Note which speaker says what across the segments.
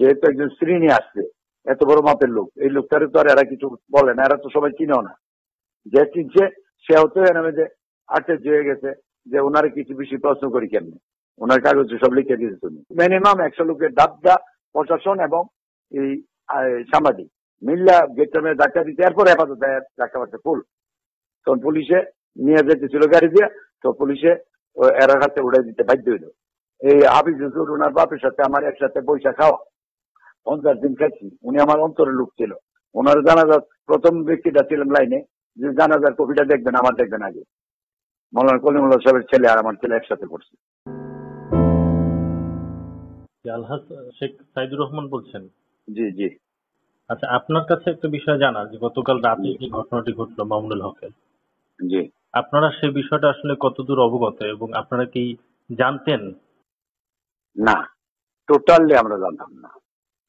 Speaker 1: যেহেতু একজন স্ত্রী নিয়ে আসছে, এত বড় মাপের লোক, এই লোকটারে তো আর এরা কিছু বলে না, এরা তো সবাই চিনেও না। যে চিনছে সেও তো এর যে আশ্চর্য হয়ে গেছে, যে ওনারে কিছু বেশি প্রশ্ন করি কেন? ওনার কাগজে সব লিখে দিয়েছে তুমি মিনিমাম একশো লোকের ডাবদা প্রশাসন এবং এই সাংবাদিক। মিল্লা গেটটা মেয়ে ধাক্কা দিতে এরপর হেফাজত ধাক্কা পাচ্ছে ফুল। তখন পুলিশে নিয়ে যেতেছিল গাড়ি দিয়ে, তো পুলিশে এরা হাতে উড়াই দিতে বাধ্য হইল। এই হাফিজ ওনার বাপের সাথে আমার একসাথে বৈশা খাওয়া। পঞ্চাশ দিন খাচ্ছি উনি আমার অন্তরের লোক ছিল। ওনার জানাজার প্রথম ব্যক্তিটা ছিলাম লাইনে। যে জানাজার কপিটা দেখবেন আমার দেখবেন আগে। মৌলানা কলিমুল্লাহ সাহেবের ছেলে আর আমার ছেলে একসাথে পড়ছে।
Speaker 2: আলহাজ শেখ সাইদুর রহমান বলছেন?
Speaker 1: জি জি।
Speaker 2: আচ্ছা আপনার কাছে একটা বিষয় জানা যে গতকাল রাতে যে ঘটনাটি ঘটলো মামুনুল হকের।
Speaker 1: জি।
Speaker 2: আপনারা সেই বিষয়টা আসলে কতদূর অবগত এবং আপনারা কি জানতেন?
Speaker 1: না টোটালি আমরা জানতাম না।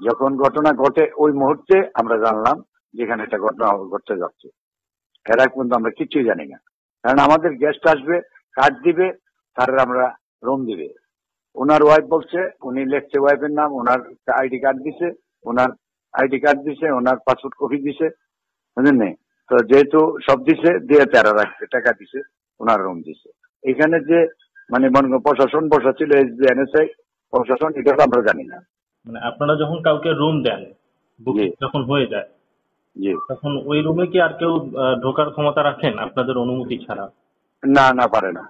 Speaker 1: যখন ঘটনা ঘটে, ওই মুহূর্তে আমরা জানলাম যেখানে একটা ঘটনা ঘটতে যাচ্ছে। এর আগ পর্যন্ত আমরা কিছুই জানি না। কারণ আমাদের গেস্ট আসবে কার্ড দিবে, তার আমরা রুম দিবে। ওনার ওয়াইফ বলছে, উনি লেখছে ওয়াইফের নাম, ওনার আইডি কার্ড দিছে, ওনার আইডি কার্ড দিছে, ওনার পাসপোর্ট কপি দিছে। বুঝলেন তো যেহেতু সব দিছে, দিয়ে তেরো রাখছে, টাকা দিছে, ওনার রুম দিছে। এখানে যে মানে মনে প্রশাসন বসা ছিল S B N S NSI প্রশাসন, এটা আমরা জানি না।
Speaker 2: মানে আপনারা যখন কাউকে রুম দেন বুকিং যখন হয়ে যায় তখন ওই রুমে কি আর কেউ ঢোকার ক্ষমতা রাখেন আপনাদের অনুমতি ছাড়া?
Speaker 1: না না পারে না।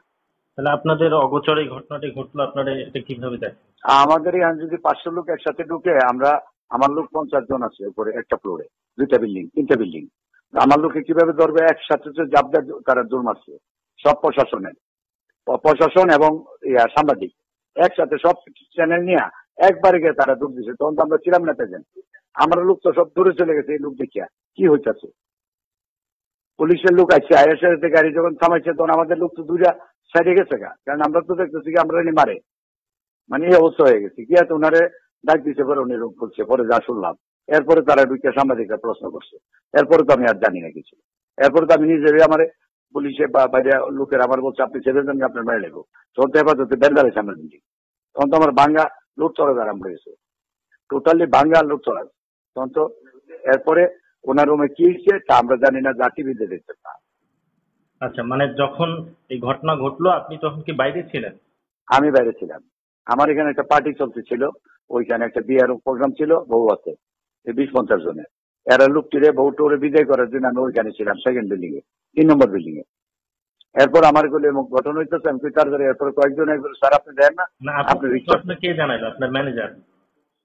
Speaker 2: তাহলে আপনাদের অগোচরে এই ঘটনাটি ঘটলো আপনারা এটা কীভাবে দেখেন?
Speaker 1: আমাদের এখানে যদি পাঁচশো লোক একসাথে ঢুকে আমরা আমার লোক পঞ্চাশ জন আছে উপরে একটা ফ্লোরে দুইটা বিল্ডিং তিনটা বিল্ডিং আমার লোকে কীভাবে ধরবে? একসাথে যে জাবদার তারা জোর মারছে সব প্রশাসনের। প্রশাসন এবং সাংবাদিক। একসাথে সব চ্যানেল নিয়ে একবারে গিয়ে তারা ডুব দিছে। তখন তো আমরা ছিলাম না পেজেন আমরা লোক তো সব দূরে চলে গেছে, এই লোক দেখিয়া। কি হইতেছে পুলিশের লোক আছে আইএসএর গাড়ি যখন থামাইছে, তখন আমাদের লোক তো দুইটা সাইডে গেছে গা। কারণ আমরা তো দেখতেছি কি আমরা মারে। মানে এই অবস্থা হয়ে গেছে। কি আছে ওনারে ডাক দিতে পারে উনি লোক বলছে পরে যা শুনলাম। এরপরে তারা ঢুকে সাংবাদিকরা প্রশ্ন করছে। এরপরে তো আমি আর জানি না কিছু। এরপরে তো আমি নিজে আমার পুলিশে বা বাইরে লোকের আমার বলছে, আপনি ছেড়ে দেন আপনার মেরে লেগো। তখন তো হেফাজতে বেন্দারে সামনে তখন তো আমার বাঙ্গা আরম্ভ হয়েছে টোটালি এরপরে ওনার রুমে কি হয়েছে তা আমরা জানি না যা টিভিতে দেখতে না
Speaker 2: আচ্ছা মানে যখন এই ঘটনা ঘটলো আপনি তখন কি বাইরে ছিলেন?
Speaker 1: আমি বাইরে ছিলাম। আমার এখানে একটা পার্টি চলতেছিল ওইখানে একটা বিয়ার প্রোগ্রাম ছিল বউ আছে বিশ পঞ্চাশ জনের। এরা লোকটিরে বউ টোরে বিদায় করার জন্য আমি ওইখানে ছিলাম সেকেন্ড বিল্ডিং এ তিন নম্বর বিল্ডিং এ এরপর আমারগুলো গঠন হইতেছে আমি তাড়াতাড়ি এরপর কয়েকজন স্যার আপনি দেন
Speaker 2: না? আপনি কে জানাইলো? আপনার ম্যানেজার?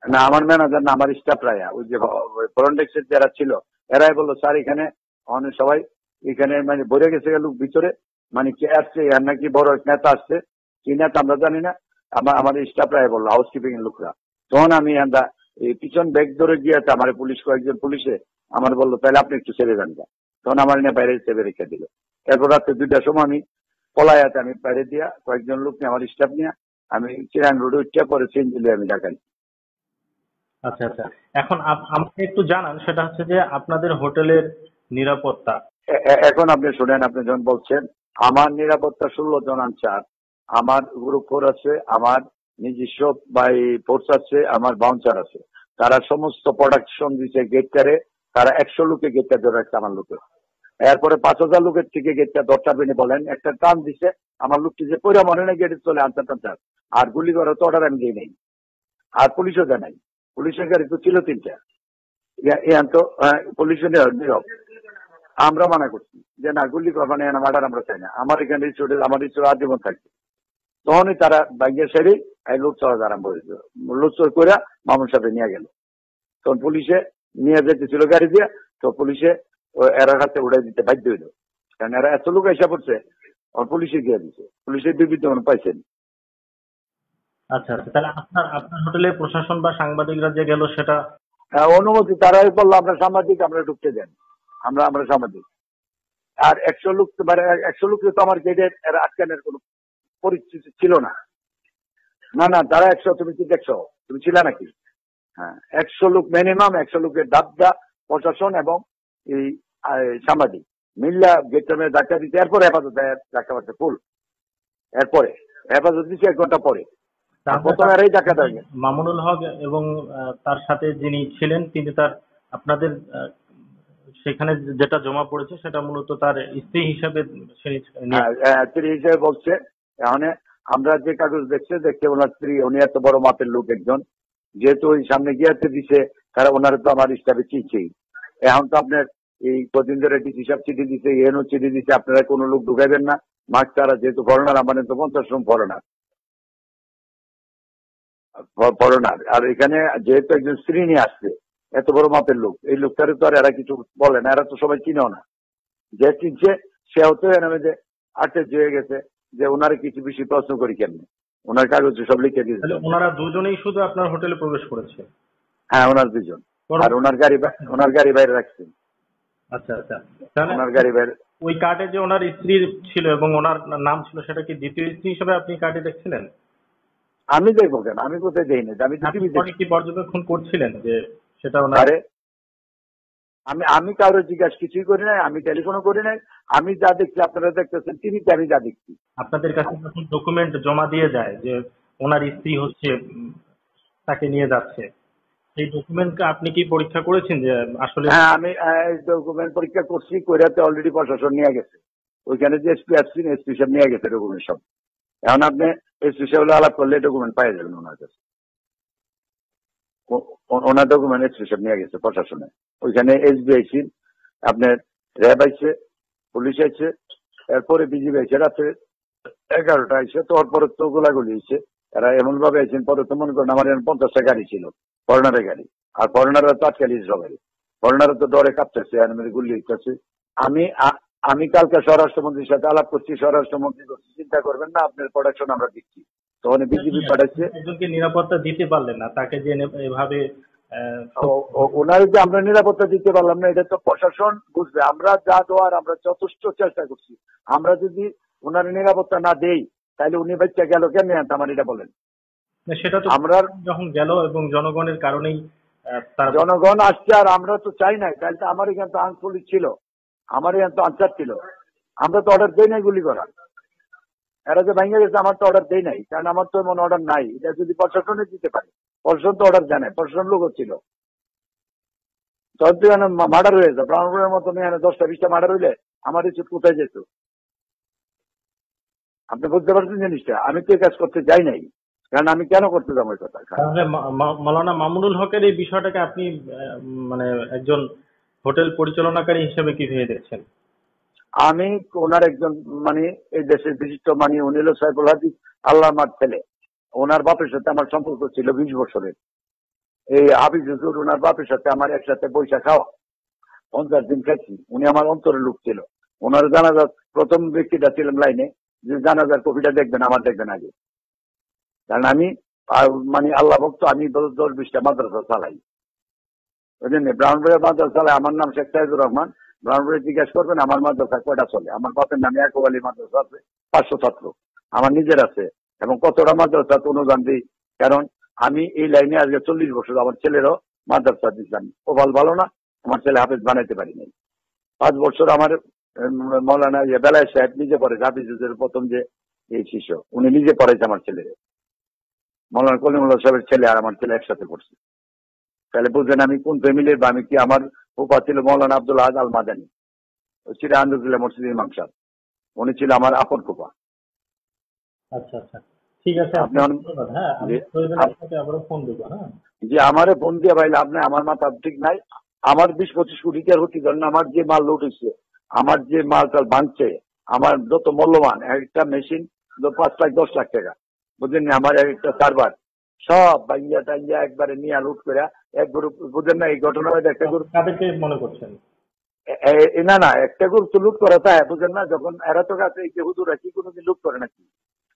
Speaker 1: না আমার ম্যানেজার না আমার স্টাফ রায়া। ওই যে ফ্রন্টেক্সের যারা ছিল এরাই বলল স্যার এখানে অনেক সবাই এখানে মানে ভরে গেছে লোক ভিতরে মানে কে আসছে এর নাকি বড় নেতা আসছে কি নেতা আমরা জানি না। আমার আমার স্টাফ রায় বলল হাউস কিপিং এর লোকরা। তখন আমি আমরা এই পিছন ব্যাগ ধরে গিয়ে আমার পুলিশ কয়েকজন পুলিশে আমার বলল তাহলে আপনি একটু ছেড়ে যান তখন আমার নিয়ে বাইরে চেপে রেখে দিল। এরপর রাত্রে দুইটার সময় আমি পলায়াতে আমি বাইরে দিয়া কয়েকজন লোক নিয়ে আমার স্টাফ নিয়ে আমি চিরাং রোডে উঠে পরে চেঞ্জ আমি ঢাকাই
Speaker 2: আচ্ছা আচ্ছা। এখন আমাকে একটু জানান সেটা হচ্ছে যে আপনাদের হোটেলের নিরাপত্তা।
Speaker 1: এখন আপনি শুনেন আপনি যখন বলছেন আমার নিরাপত্তা ষোলো জন আনচার আমার গ্রুপ ফোর আছে আমার নিজস্ব বাই ফোর্স আছে আমার বাউন্সার আছে। তারা সমস্ত প্রোডাকশন দিচ্ছে গেটটারে তারা একশো লোকে গেটটা ধরে রাখছে আমার লোকে। এরপরে পাঁচ হাজার লোকের থেকে গেটটা দশটা বেনে বলেন, একটা টান দিছে, আমার লোকটি যে পরে মনে নেই, গেটে চলে আনতে টানতে আর গুলি করার তো অর্ডার আমি দিই নেই। আর পুলিশও জানাই পুলিশের গাড়ি তো ছিল তিনটা। আমরা মানা করছি যে না, গুলি করবানে মার্ডার আমরা চাই না। আমার এখানে ইস্যুটে আমার ইস্যু আজীবন থাকবে। তখনই তারা বাইকের সাইডে লুট চড়া আরম্ভ হয়েছিল লুট চড় করে মামুন সাহেব নিয়ে গেল। তখন পুলিশে নিয়ে যেতেছিল গাড়ি দিয়ে। তো পুলিশে এরা কাছে উড়াই দিতে বাধ্য হইল। কারণ এরা এত লোক এসে পড়ছে পুলিশে গিয়ে দিছে। পুলিশের বিবৃতি পাইছেন।
Speaker 2: আচ্ছা আচ্ছা তাহলে আপনার আপনার হোটেলে প্রশাসন বা সাংবাদিকরা যে গেল সেটা?
Speaker 1: অনুমতি তারাই বলল আমরা সাংবাদিক আমরা ঢুকতে দেন। আমরা আমরা সাংবাদিক। আর একশো লোক মানে একশো লোক তো আমার গেটের আটকানের কোনো পরিস্থিতি ছিল না। না না তারা একশো তুমি কি দেখছ? তুমি ছিল নাকি? হ্যাঁ একশো লোক মিনিমাম একশো লোকের দাবদা প্রশাসন এবং এই সাংবাদিক। মিল্লা গেটটা মেয়ে ধাক্কা দিতে এরপরে হেফাজত ধাক্কা পাচ্ছে ফুল। এরপরে হেফাজত দিচ্ছে এক ঘণ্টা পরে।
Speaker 2: তারপর
Speaker 1: প্রথমে এরাই ডাকাত হয়ে
Speaker 2: মামুনুল হক এবং তার সাথে যিনি ছিলেন তিনি তার আপনাদের সেখানে যেটা জমা পড়েছে সেটা মূলত তার স্ত্রী হিসাবে
Speaker 1: হ্যাঁ, স্ত্রী হিসেবে বলছে এখন আমরা যে কাগজ দেখছে দেখছে ওনার স্ত্রী উনি এত বড় মাপের লোক একজন। যেহেতু ওই সামনে গিয়াতে দিছে তারা ওনার তো আমার হিসাবে চিনছেই। এখন তো আপনার এই কদিন ধরে ডিসি সাহেব চিঠি দিছে এনও চিঠি দিছে আপনারা কোনো লোক ঢুকাইবেন না। মাছ তারা যেহেতু ফরেনার আমাদের তো পঞ্চাশ জন ফরেনার ফরেনার আর এখানে যেহেতু একজন স্ত্রী নিয়ে আসছে এত বড় মাপের লোক এই লোকটারে তো আর এরা কিছু বলে না এরা তো সবাই চিনেও না। যে চিনছে সেও তো এর যে আশ্চর্য হয়ে গেছে যে ওনারে কিছু বেশি প্রশ্ন করি কেমনি ওনার কাগজে সব লিখে দিয়েছে।
Speaker 2: ওনারা দুজনেই শুধু আপনার হোটেলে প্রবেশ করেছে?
Speaker 1: হ্যাঁ ওনার দুজন। আর ওনার গাড়ি ওনার গাড়ি বাইরে রাখছেন
Speaker 2: আচ্ছা আচ্ছা।
Speaker 1: ওনার গাড়ি বাইরে
Speaker 2: ওই কার্ডে যে ওনার স্ত্রী ছিল এবং ওনার নাম ছিল সেটা কি দ্বিতীয় স্ত্রী হিসেবে আপনি কার্ডে দেখছিলেন?
Speaker 1: আমি দেখব কেন? আমি কোথায় দেই না আমি
Speaker 2: আপনি কি পর্যবেক্ষণ করছিলেন যে সেটা ওনার
Speaker 1: আমি আমি কারোর জিজ্ঞাসা কিছুই করি নাই আমি টেলিফোনও করি নাই আমি যা দেখছি আপনারা দেখতেছেন টিভিতে আমি যা দেখছি।
Speaker 2: আপনাদের কাছে যখন ডকুমেন্ট জমা দিয়ে যায় যে ওনার স্ত্রী হচ্ছে তাকে নিয়ে যাচ্ছে সেই ডকুমেন্টকে আপনি কি পরীক্ষা করেছেন যে আসলে
Speaker 1: হ্যাঁ আমি ডকুমেন্ট পরীক্ষা করছি, কইরাতে অলরেডি প্রশাসন নিয়ে গেছে। ওইখানে যে এসপি আসছেন এসপি সাহেব নিয়ে গেছে ডকুমেন্ট সব। এখন আপনি এসপি সাহেব আলাপ করলে ডকুমেন্ট পাই যাবেন ওনার কাছে। ওনার ডকুমেন্ট এসপি সাহেব নিয়ে গেছে প্রশাসনে। ওইখানে এসবি আইসি আপনার র্যাব আইছে, পুলিশ আইছে, এরপরে বিজিবি আইছে, রাত্রে এগারোটা আইছে তারপরে তো গোলাগুলি হয়েছে এরা এমন ভাবে আইছেন পরে তো মনে করেন আমার এখানে পঞ্চাশটা গাড়ি ছিল ফরেনারের গাড়ি। আর ফরেনাররা তো আটকালি সবাই। ফরেনাররা তো ডরে কাঁপতেছে আর মেরে গুলি আমি আমি কালকে স্বরাষ্ট্রমন্ত্রীর সাথে আলাপ করছি স্বরাষ্ট্রমন্ত্রী করছি চিন্তা করবেন না আপনার প্রোডাকশন আমরা দিচ্ছি। তখন বিজেপি পাঠাচ্ছে
Speaker 2: নিরাপত্তা দিতে পারলেন না তাকে যে এভাবে
Speaker 1: ওনার যে আমরা নিরাপত্তা দিতে পারলাম না এটা তো প্রশাসন বুঝবে। আমরা যা দেওয়ার আমরা যথেষ্ট চেষ্টা করছি। আমরা যদি ওনার নিরাপত্তা না দেই তাহলে উনি বাচ্চা গেল কেন আমার এটা বলেন।
Speaker 2: সেটা তো
Speaker 1: আমরা
Speaker 2: যখন গেল এবং জনগণের কারণেই
Speaker 1: জনগণ আসছে আর আমরা তো চাই নাই। তাহলে তো আমার এখানে তো আঞ্চলিক ছিল। আমার এখানে তো আনসার ছিল। আমরা তো অর্ডার দেই নাই গুলি করা এরা যে ভেঙে গেছে আমার তো অর্ডার দেই নাই। কারণ আমার তো এমন অর্ডার নাই। এটা যদি প্রশাসনে দিতে পারে। প্রশাসন তো অর্ডার জানে প্রশাসন লোক ছিল। তখন তো এখানে মার্ডার হয়েছে ব্রাহ্মণের মতন এখানে দশটা বিশটা মার্ডার হইলে আমার ইচ্ছুক কোথায় যেত? আপনি বুঝতে পারছেন জিনিসটা? আমি তো কাজ করতে যাই নাই। কারণ আমি কেন করতে যাব কথা?
Speaker 2: তাহলে মা- মা- মামুনুল হকের এই বিষয়টাকে আপনি মানে একজন হোটেল পরিচালনাকারী হিসেবে কি ভেবে দেখছেন?
Speaker 1: আমি ওনার একজন মানে এই দেশের বিশিষ্ট মানে উনি হলো সাইফুল হাদিস আল্লাহ আমার ছেলে। ওনার বাপের সাথে আমার সম্পর্ক ছিল বিশ বছরের। এই হাবিজ হুজুর ওনার বাপের সাথে আমার একসাথে পয়সা খাওয়া। পঞ্চাশ দিন খাচ্ছি উনি আমার অন্তরের লোক ছিল। ওনার জানাজার প্রথম ব্যক্তিটা ছিলাম লাইনে। যে জানাজার কপিটা দেখবেন, আমার দেখবেন আগে। কারণ আমি মানে আল্লাহ ভক্ত, আমি দশ- বিশটা মাদ্রাসা চালাই। ওই জন্য ব্রাহ্মণবাড়িয়া মাদ্রাসা চালাই আমার নাম শেখ সাইদুর রহমান। ব্রাহ্মণবাড়ি জিজ্ঞেস করবেন, আমার মাদ্রাসা কয়টা চলে? আমার বাপের নামে এক আলী মাদ্রাসা আছে, পাঁচশো ছাত্র। আমার নিজের আছে, এবং কতটা মাদ্রাসা তো অনুদান দিই। কারণ আমি এই লাইনে আজকে চল্লিশ বছর আমার ছেলেরও মাদ্রাসা দিচ্ছিলাম ও ভালো ভালো না, আমার ছেলে হাফেজ বানাইতে পারি নাই। পাঁচ বছর আমার মৌলানা ইয়ে বেলায় সাহেব নিজে পড়েছে হাফিজুজের প্রথম যে এই শিষ্য উনি নিজে পড়াইছে আমার ছেলেরে মৌলানা কলিমুল্লাহ সাহেবের ছেলে আর আমার ছেলে একসাথে পড়ছে। তাহলে বুঝলেন আমি কোন ফ্যামিলির বা আমি কি আমার উপা ছিল মৌলানা আব্দুল আহাদ আল মাদানী ছিল আন্দুল্লাহ মসজিদ ইমাম সাহেব। উনি ছিল আমার আপন কোপা
Speaker 2: আচ্ছা আচ্ছা। ঠিক আছে
Speaker 1: আপনি
Speaker 2: হ্যাঁ ফোন দেবো হ্যাঁ।
Speaker 1: যে আমারে ফোন দিয়ে ভাইলে আপনি আমার মাথা ঠিক নাই। আমার বিশ পঁচিশ কোটি টাকার হতে আমার যে মাল লুটেছে আমার যে মালটা ভাঙছে আমার যত মূল্যবান একটা মেশিন পাঁচ লাখ দশ লাখ টাকা। বুঝলেন না? আমার একটা সার্ভার। সব ভাঙ্গিয়া টাঙ্গিয়া একবারে নিয়ে লুট করে এক গ্রুপ বুঝলেন না এই ঘটনা একটা গ্রুপ
Speaker 2: কাদেরকে মনে করছেন?
Speaker 1: না না একটা গ্রুপ তো লুট করা তাই বুঝলেন না? যখন এরা তো কাছে এই যে হুজুরা কি কোনোদিন লুট করে নাকি?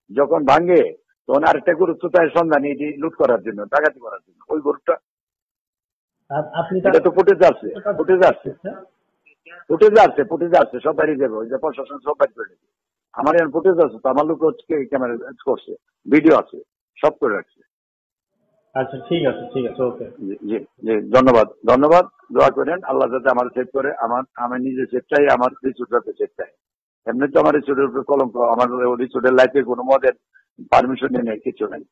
Speaker 1: যখন ভাঙে তখন আরেকটা গ্রুপ তো তাই সন্ধান এটি লুট করার জন্য ডাকাতি করার জন্য ওই গ্রুপটা।
Speaker 2: আপনি
Speaker 1: এটা তো ফুটেজ আছে ফুটেজ আছে।
Speaker 2: হ্যাঁ?
Speaker 1: ফুটেজ আছে ফুটেজ আছে সব বাড়ি যাবে ওই যে প্রশাসন সব বাড়ি করে আমার এখানে ফুটেজ আছে তো আমার লোক হচ্ছে ক্যামেরা করছে ভিডিও আছে সব করে রাখছে।
Speaker 2: আচ্ছা ঠিক আছে ঠিক আছে ওকে
Speaker 1: জি জি ধন্যবাদ ধন্যবাদ দোয়া করেন আল্লাহ যাতে আমার সেভ করে আমার আমি নিজে সেভ চাই আমার যাতে সেভ চাই। এমনি তো আমার রিসোর্টের উপরে কলঙ্ক আমার রিসোর্টের লাইফে কোনো মদের পারমিশন নেই কিছু নাই।